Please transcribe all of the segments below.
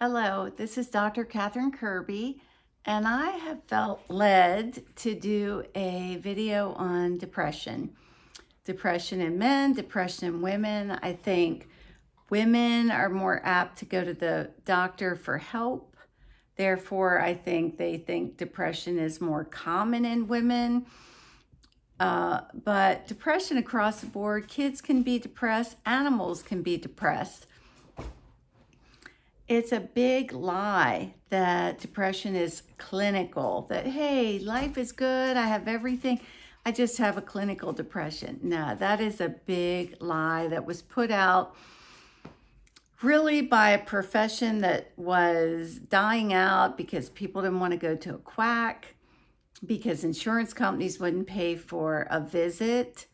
Hello, this is Dr. Catherine Kirby, and I have felt led to do a video on depression. Depression in men, depression in women. I think women are more apt to go to the doctor for help. Therefore, I think they think depression is more common in women. Uh, but depression across the board, kids can be depressed, animals can be depressed it's a big lie that depression is clinical, that, hey, life is good, I have everything. I just have a clinical depression. No, that is a big lie that was put out really by a profession that was dying out because people didn't want to go to a quack, because insurance companies wouldn't pay for a visit,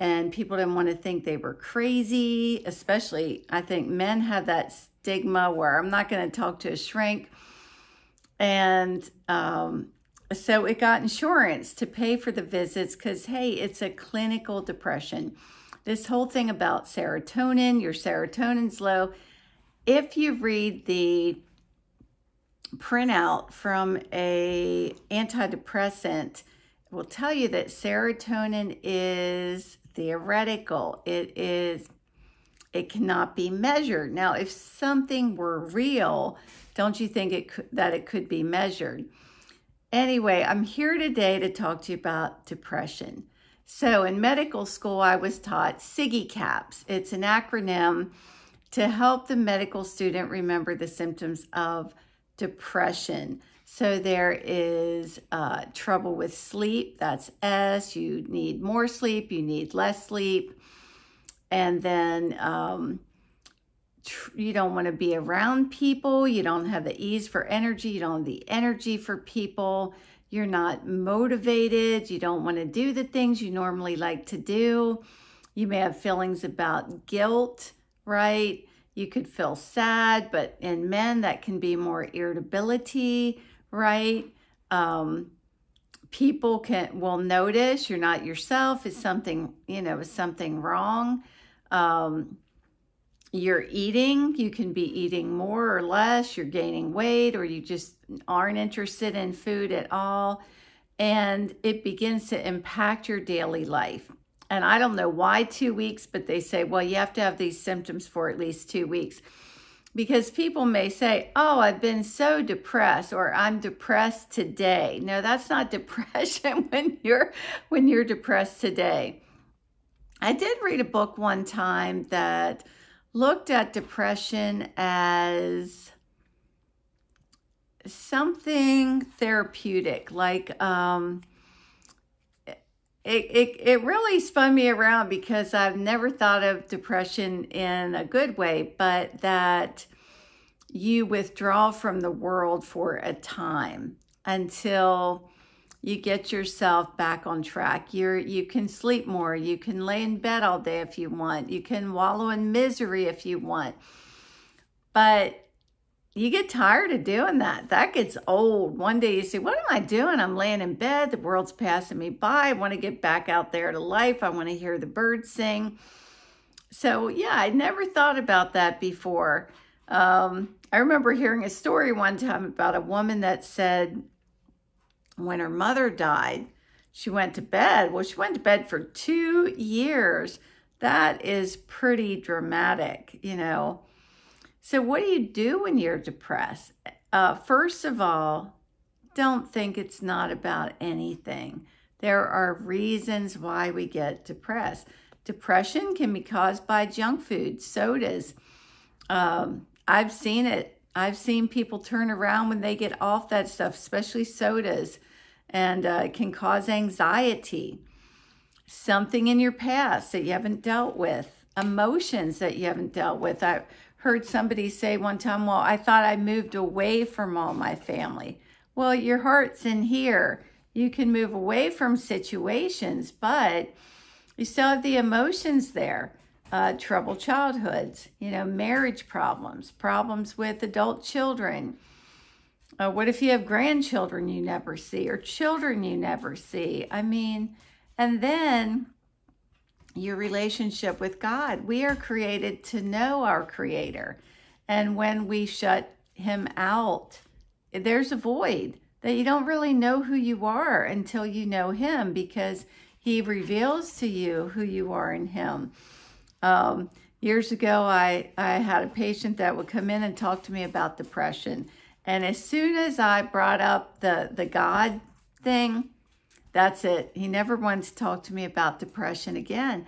and people didn't want to think they were crazy, especially I think men have that stigma where I'm not going to talk to a shrink. And um, so it got insurance to pay for the visits because, hey, it's a clinical depression. This whole thing about serotonin, your serotonin's low. If you read the printout from a antidepressant, will tell you that serotonin is theoretical. It is it cannot be measured. Now, if something were real, don't you think it could, that it could be measured? Anyway, I'm here today to talk to you about depression. So, in medical school, I was taught SIGECAPS. It's an acronym to help the medical student remember the symptoms of depression. So, there is uh, trouble with sleep, that's S. You need more sleep, you need less sleep and then um, you don't want to be around people. You don't have the ease for energy. You don't have the energy for people. You're not motivated. You don't want to do the things you normally like to do. You may have feelings about guilt, right? You could feel sad, but in men, that can be more irritability, right? Um, people can will notice you're not yourself. Is something you know? Is something wrong? Um, you're eating. You can be eating more or less. You're gaining weight, or you just aren't interested in food at all. And it begins to impact your daily life. And I don't know why two weeks, but they say, well, you have to have these symptoms for at least two weeks. Because people may say, oh, I've been so depressed, or I'm depressed today. No, that's not depression when you're when you're depressed today. I did read a book one time that looked at depression as something therapeutic, like um, it, it, it really spun me around because I've never thought of depression in a good way, but that you withdraw from the world for a time until you get yourself back on track. You're you can sleep more, you can lay in bed all day if you want. You can wallow in misery if you want. But you get tired of doing that. That gets old. One day you say, What am I doing? I'm laying in bed. The world's passing me by. I want to get back out there to life. I want to hear the birds sing. So, yeah, I never thought about that before. Um, I remember hearing a story one time about a woman that said when her mother died, she went to bed. Well, she went to bed for two years. That is pretty dramatic, you know. So, what do you do when you're depressed? Uh, first of all, don't think it's not about anything. There are reasons why we get depressed. Depression can be caused by junk food, sodas. Um, I've seen it I've seen people turn around when they get off that stuff, especially sodas, and uh, it can cause anxiety. Something in your past that you haven't dealt with, emotions that you haven't dealt with. I heard somebody say one time, Well, I thought I moved away from all my family. Well, your heart's in here. You can move away from situations, but you still have the emotions there uh, troubled childhoods, you know, marriage problems, problems with adult children. Uh, what if you have grandchildren you never see or children you never see? I mean, and then your relationship with God. We are created to know our Creator. And when we shut him out, there's a void that you don't really know who you are until you know him because he reveals to you who you are in him. Um, years ago, I, I had a patient that would come in and talk to me about depression. And as soon as I brought up the, the God thing, that's it. He never wanted to talk to me about depression again.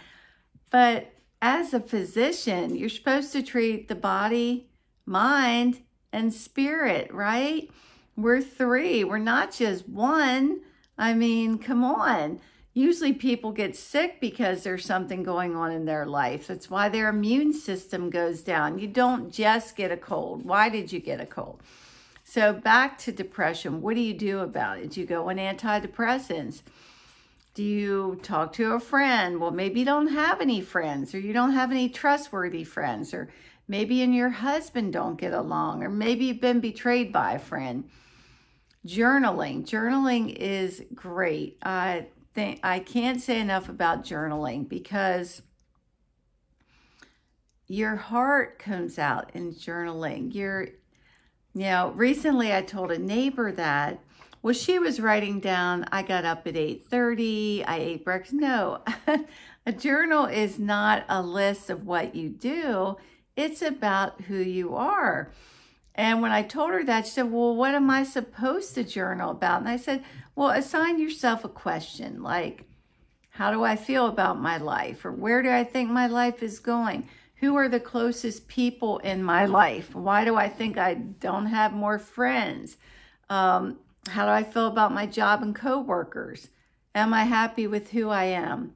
But as a physician, you're supposed to treat the body, mind, and spirit, right? We're three. We're not just one. I mean, come on. Usually people get sick because there's something going on in their life. That's why their immune system goes down. You don't just get a cold. Why did you get a cold? So back to depression. What do you do about it? Do you go on antidepressants? Do you talk to a friend? Well, maybe you don't have any friends or you don't have any trustworthy friends or maybe and your husband don't get along or maybe you've been betrayed by a friend. Journaling. Journaling is great. I think I can't say enough about journaling because your heart comes out in journaling. Your you know, recently I told a neighbor that well, she was writing down, I got up at 8.30, I ate breakfast. No, a journal is not a list of what you do. It's about who you are. And when I told her that, she said, well, what am I supposed to journal about? And I said, well, assign yourself a question like, how do I feel about my life? Or where do I think my life is going? Who are the closest people in my life? Why do I think I don't have more friends? Um, how do I feel about my job and coworkers? Am I happy with who I am?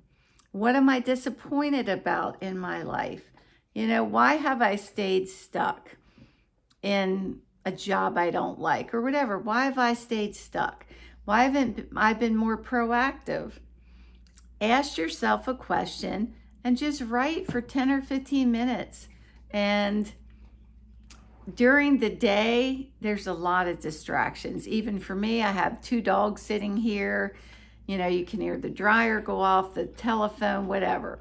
What am I disappointed about in my life? You know, why have I stayed stuck in a job I don't like or whatever? Why have I stayed stuck? Why haven't I been more proactive? Ask yourself a question and just write for 10 or 15 minutes. And during the day, there's a lot of distractions. Even for me, I have two dogs sitting here. You know, you can hear the dryer go off, the telephone, whatever.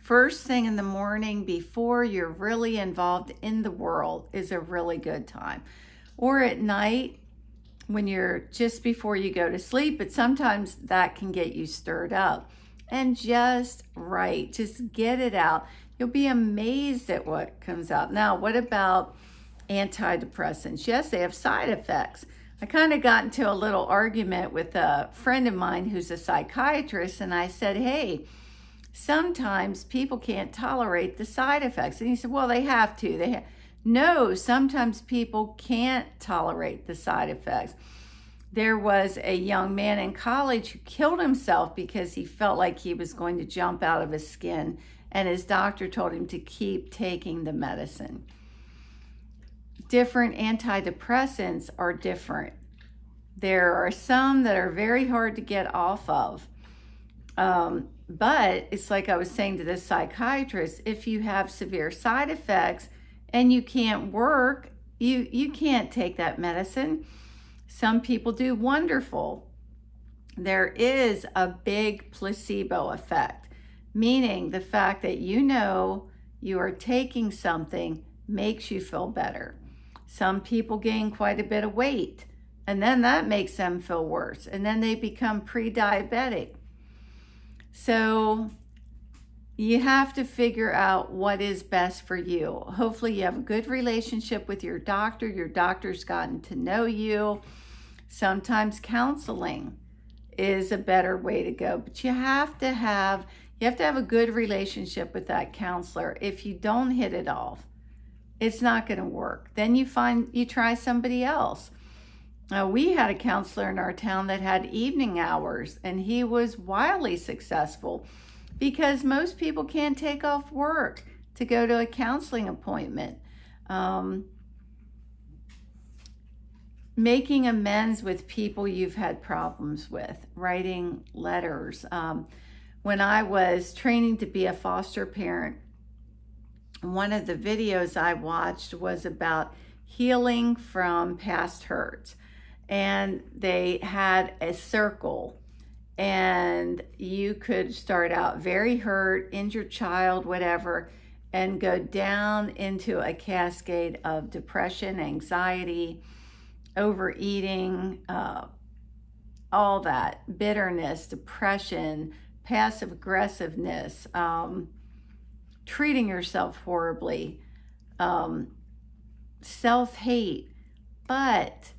First thing in the morning before you're really involved in the world is a really good time. Or at night when you're just before you go to sleep, but sometimes that can get you stirred up. And just write, just get it out. You'll be amazed at what comes out. Now, what about antidepressants? Yes, they have side effects. I kind of got into a little argument with a friend of mine who's a psychiatrist, and I said, Hey, sometimes people can't tolerate the side effects. And he said, Well, they have to. They have. No, sometimes people can't tolerate the side effects. There was a young man in college who killed himself because he felt like he was going to jump out of his skin and his doctor told him to keep taking the medicine. Different antidepressants are different. There are some that are very hard to get off of. Um, but it's like I was saying to this psychiatrist if you have severe side effects and you can't work, you, you can't take that medicine. Some people do wonderful. There is a big placebo effect meaning the fact that you know you are taking something makes you feel better. Some people gain quite a bit of weight, and then that makes them feel worse, and then they become pre diabetic. So, you have to figure out what is best for you. Hopefully, you have a good relationship with your doctor. Your doctor's gotten to know you. Sometimes counseling is a better way to go, but you have to have you have to have a good relationship with that counselor. If you don't hit it off, it's not going to work. Then you find you try somebody else. Uh, we had a counselor in our town that had evening hours, and he was wildly successful because most people can't take off work to go to a counseling appointment. Um, making amends with people you've had problems with, writing letters. Um, when I was training to be a foster parent, one of the videos I watched was about healing from past hurts. And they had a circle, and you could start out very hurt, injured child, whatever. and go down into a cascade of depression, anxiety, overeating, uh, all that bitterness, depression, passive aggressiveness, um, treating yourself horribly, um, self hate. But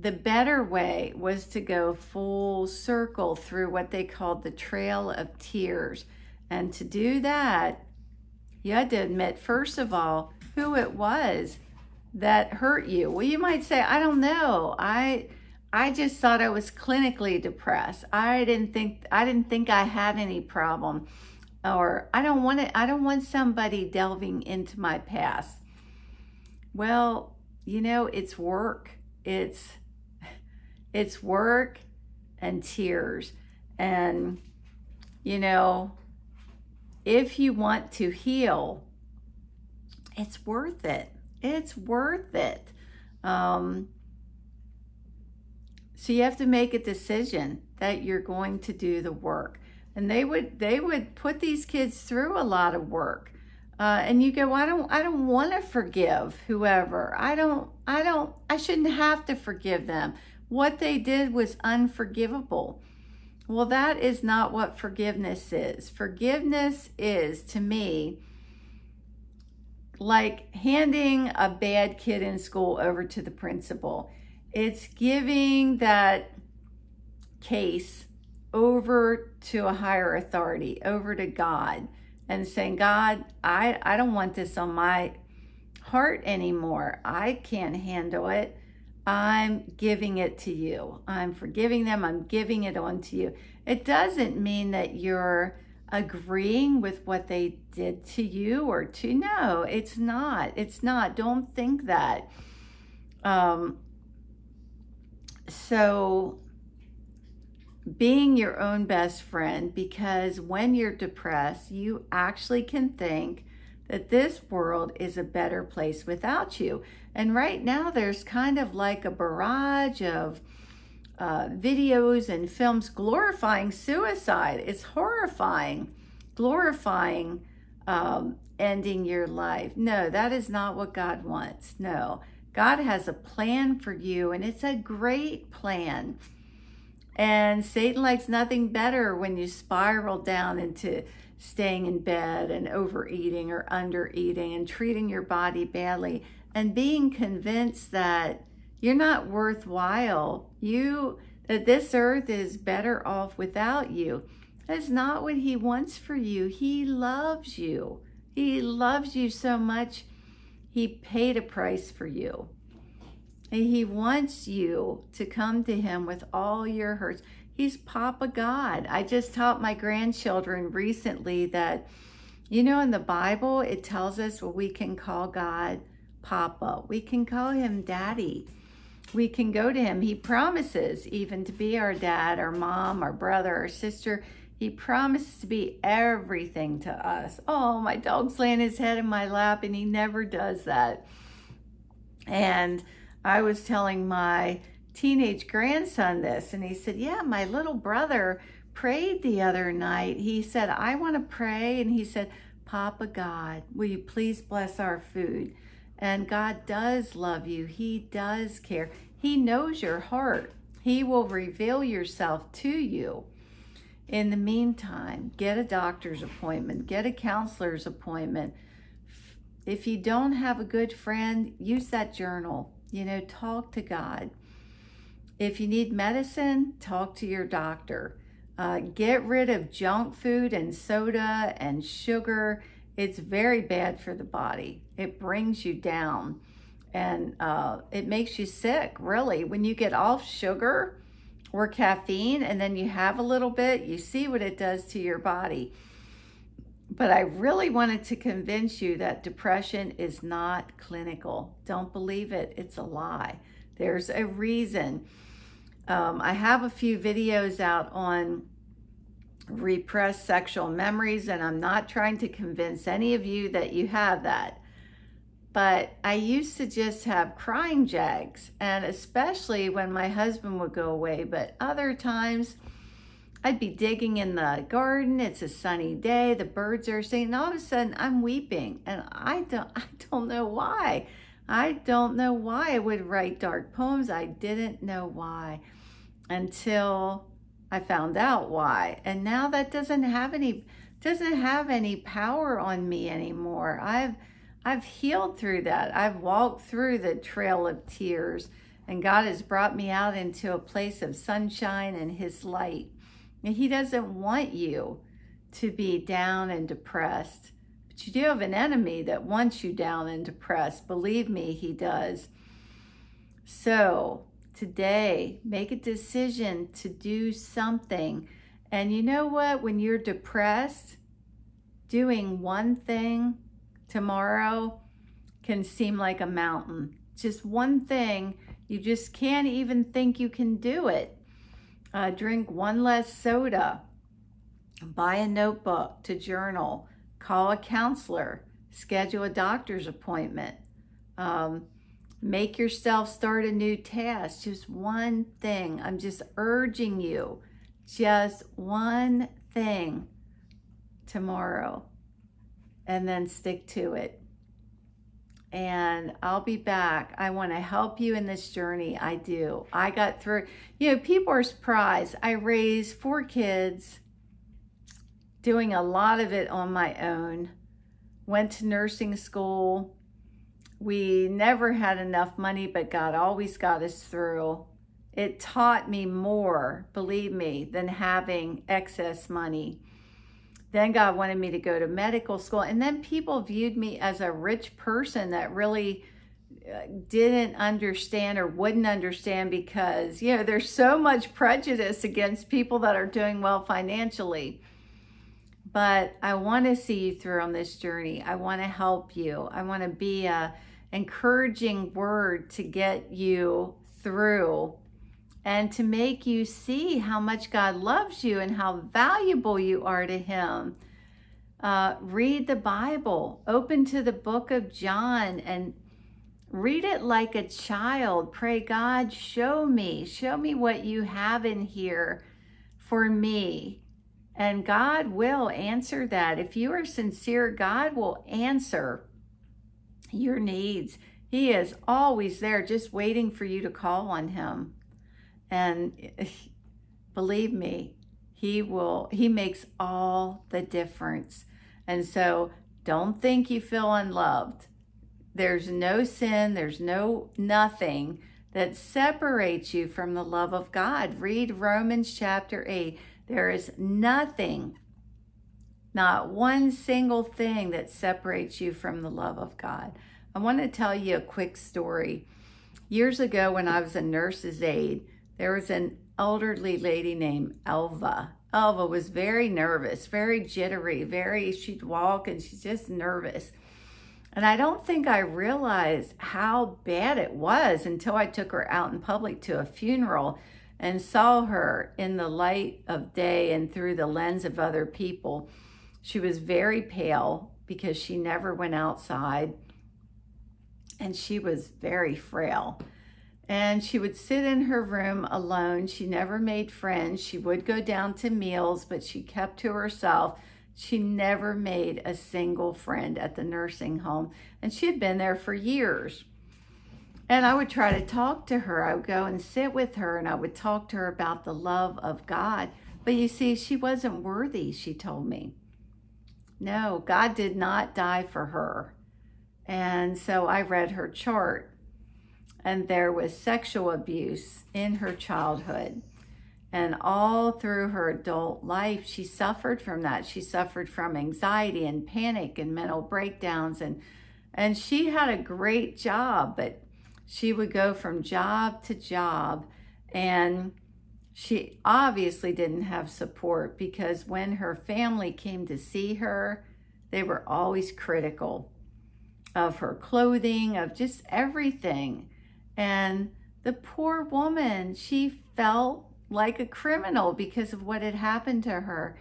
the better way was to go full circle through what they called the Trail of Tears. And to do that, you had to admit, first of all, who it was that hurt you. Well, you might say, I don't know. I I just thought I was clinically depressed. I didn't think I didn't think I had any problem. Or I don't want it I don't want somebody delving into my past. Well, you know, it's work. It's it's work and tears. And you know, if you want to heal, it's worth it. It's worth it. Um, so you have to make a decision that you're going to do the work. And they would they would put these kids through a lot of work. Uh, and you go, I don't I don't want to forgive whoever. I don't I don't I shouldn't have to forgive them. What they did was unforgivable. Well, that is not what forgiveness is. Forgiveness is, to me, like handing a bad kid in school over to the principal. It's giving that case over to a higher authority, over to God, and saying, God, I, I don't want this on my heart anymore. I can't handle it. I'm giving it to you. I'm forgiving them. I'm giving it on to you. It doesn't mean that you're agreeing with what they did to you or to no it's not it's not don't think that um so being your own best friend because when you're depressed you actually can think that this world is a better place without you. And right now, there's kind of like a barrage of uh, videos and films glorifying suicide. It's horrifying, glorifying um, ending your life. No, that is not what God wants. No, God has a plan for you, and it's a great plan. And Satan likes nothing better when you spiral down into staying in bed and overeating or undereating and treating your body badly and being convinced that you're not worthwhile. You that this earth is better off without you. That's not what he wants for you. He loves you. He loves you so much. He paid a price for you. And he wants you to come to him with all your hurts. He's Papa God. I just taught my grandchildren recently that, you know, in the Bible, it tells us well, we can call God Papa. We can call him Daddy. We can go to him. He promises even to be our dad, our mom, our brother, our sister. He promises to be everything to us. Oh, my dog's laying his head in my lap, and he never does that. And I was telling my teenage grandson this and he said, Yeah, my little brother prayed the other night. He said, I want to pray. And he said, Papa God, will you please bless our food? And God does love you, He does care. He knows your heart, He will reveal yourself to you. In the meantime, get a doctor's appointment, get a counselor's appointment. If you don't have a good friend, use that journal. You know, talk to God. If you need medicine, talk to your doctor. Uh, get rid of junk food and soda and sugar. It's very bad for the body. It brings you down and uh, it makes you sick, really. When you get off sugar or caffeine and then you have a little bit, you see what it does to your body. But I really wanted to convince you that depression is not clinical. Don't believe it, it's a lie. There's a reason. Um, I have a few videos out on repressed sexual memories, and I'm not trying to convince any of you that you have that. But I used to just have crying jags, and especially when my husband would go away. But other times, I'd be digging in the garden. It's a sunny day. The birds are singing. And all of a sudden, I'm weeping, and I don't. I don't know why. I don't know why I would write dark poems. I didn't know why until I found out why. And now that doesn't have any doesn't have any power on me anymore. I've I've healed through that. I've walked through the trail of tears and God has brought me out into a place of sunshine and his light. And he doesn't want you to be down and depressed. You do have an enemy that wants you down and depressed. Believe me, he does. So today, make a decision to do something. And you know what? When you're depressed, doing one thing tomorrow can seem like a mountain. Just one thing, you just can't even think you can do it uh, drink one less soda, buy a notebook to journal, call a counselor, schedule a doctor's appointment, um, make yourself start a new task. Just one thing. I'm just urging you, just one thing tomorrow, and then stick to it and I'll be back. I want to help you in this journey. I do. I got through, you know, people are surprised. I raised four kids, doing a lot of it on my own, went to nursing school. We never had enough money, but God always got us through. It taught me more, believe me, than having excess money. Then God wanted me to go to medical school. And then people viewed me as a rich person that really uh, didn't understand or wouldn't understand because, you know, there's so much prejudice against people that are doing well financially. But I want to see you through on this journey. I want to help you. I want to be a encouraging word to get you through and to make you see how much God loves you and how valuable you are to Him. Uh, read the Bible, open to the book of John and read it like a child. Pray, God, show me, show me what you have in here for me. And God will answer that. If you are sincere, God will answer your needs. He is always there, just waiting for you to call on Him. And believe me, he will, he makes all the difference. And so don't think you feel unloved. There's no sin, there's no nothing that separates you from the love of God. Read Romans chapter 8. There is nothing, not one single thing that separates you from the love of God. I want to tell you a quick story. Years ago, when I was a nurse's aide, there was an elderly lady named Elva. Elva was very nervous, very jittery, very, she'd walk and she's just nervous. And I don't think I realized how bad it was until I took her out in public to a funeral and saw her in the light of day and through the lens of other people. She was very pale because she never went outside and she was very frail and she would sit in her room alone. She never made friends. She would go down to meals, but she kept to herself. She never made a single friend at the nursing home, and she had been there for years. And I would try to talk to her. I would go and sit with her and I would talk to her about the love of God. But you see, she wasn't worthy, she told me. No, God did not die for her. And so I read her chart and there was sexual abuse in her childhood. And all through her adult life, she suffered from that. She suffered from anxiety and panic and mental breakdowns. And, and she had a great job, but she would go from job to job. And she obviously didn't have support because when her family came to see her, they were always critical of her clothing, of just everything. And the poor woman, she felt like a criminal because of what had happened to her.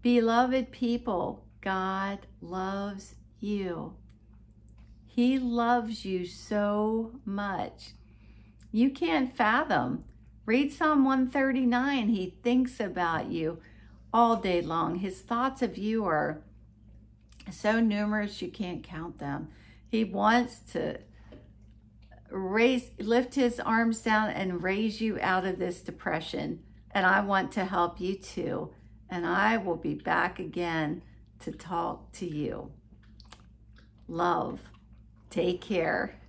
Beloved people, God loves you. He loves you so much. You can't fathom Read Psalm 139. He thinks about you all day long. His thoughts of you are so numerous you can't count them. He wants to raise lift his arms down and raise you out of this depression. And I want to help you too. And I will be back again to talk to you. Love. Take care.